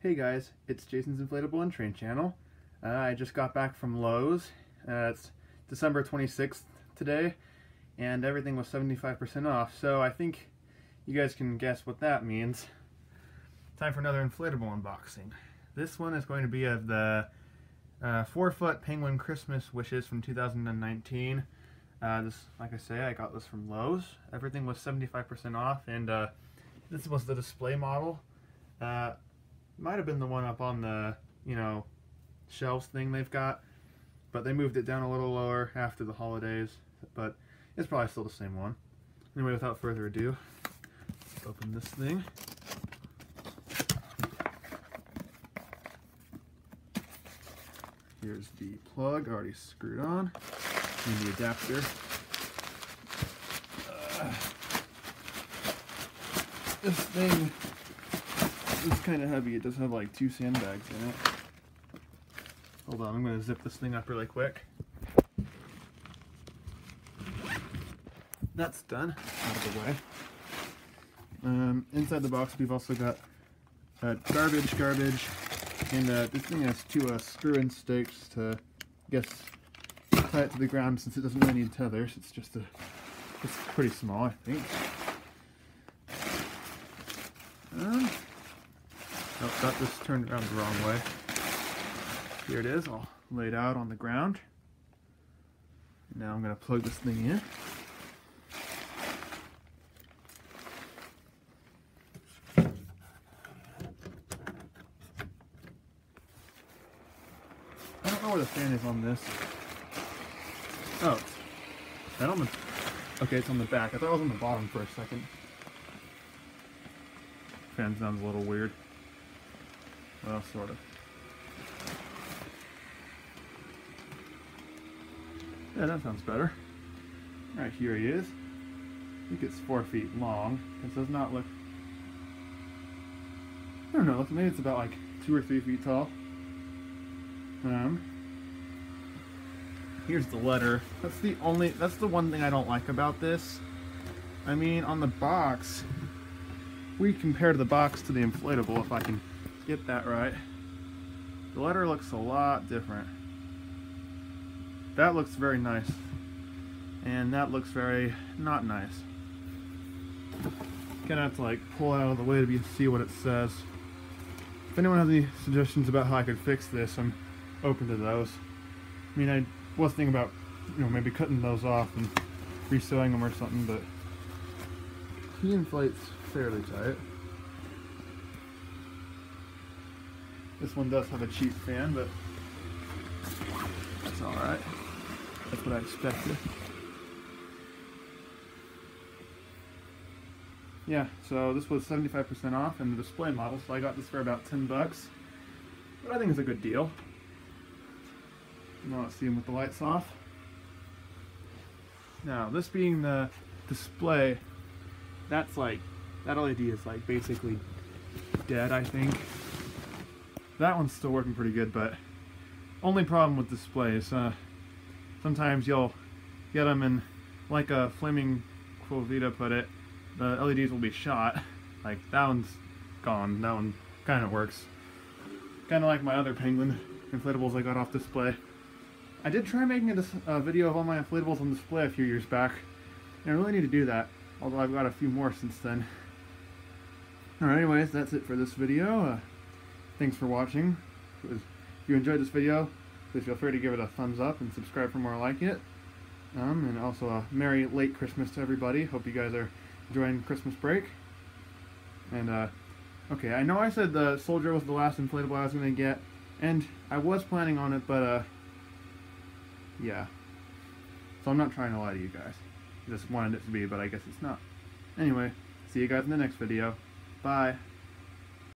Hey guys, it's Jason's Inflatable and Train Channel. Uh, I just got back from Lowe's. Uh, it's December 26th today, and everything was 75% off, so I think you guys can guess what that means. Time for another inflatable unboxing. This one is going to be of the uh, 4-foot Penguin Christmas Wishes from 2019. Uh, this, like I say, I got this from Lowe's. Everything was 75% off, and uh, this was the display model. Might have been the one up on the, you know, shelves thing they've got, but they moved it down a little lower after the holidays, but it's probably still the same one. Anyway, without further ado, let's open this thing. Here's the plug already screwed on, and the adapter. Uh, this thing is kind of heavy. It does have like two sandbags in it. Hold on, I'm going to zip this thing up really quick. That's done, out of the way. Um, inside the box we've also got uh, garbage, garbage, and uh, this thing has two uh, screw-in stakes to, I guess, tie it to the ground since it doesn't really need tethers. It's just a, it's pretty small, I think. Um, oh, got this turned around the wrong way. Here it is, all laid out on the ground. Now I'm going to plug this thing in. I don't know where the fan is on this. Oh, that on the... Okay, it's on the back. I thought it was on the bottom for a second. Fan sounds a little weird. Well, sort of. Yeah, that sounds better. Alright, here he is. I think it's four feet long. This does not look... I don't know, maybe it's about like two or three feet tall. Um, here's the letter. That's the only, that's the one thing I don't like about this. I mean, on the box, we compare the box to the inflatable, if I can get that right. The letter looks a lot different. That looks very nice. And that looks very not nice. Gonna have to like pull out of the way to be, see what it says. If anyone has any suggestions about how I could fix this, I'm open to those. I mean, I was thinking about, you know, maybe cutting those off and resewing them or something, but he inflates fairly tight. This one does have a cheap fan, but that's alright. That's what I expected. Yeah, so this was 75% off in the display model, so I got this for about 10 bucks. But I think it's a good deal. Now let's see them with the lights off. Now, this being the display, that's like, that LED is like basically dead, I think. That one's still working pretty good, but only problem with displays, uh, sometimes you'll get them and like a Flaming Quovita put it, the LEDs will be shot. Like, that one's gone. That one kind of works. Kind of like my other Penguin inflatables I got off display. I did try making a, video of all my inflatables on display a few years back, and I really need to do that, although I've got a few more since then. Alright, anyways, that's it for this video. Uh, thanks for watching. If you enjoyed this video, please feel free to give it a thumbs up and subscribe for more like it. Um, and also a Merry late Christmas to everybody. Hope you guys are enjoying Christmas break. And, uh, okay, I know I said the Soldier was the last inflatable I was going to get, and I was planning on it, but, uh, yeah. So I'm not trying to lie to you guys. I just wanted it to be, but I guess it's not. Anyway, see you guys in the next video. Bye.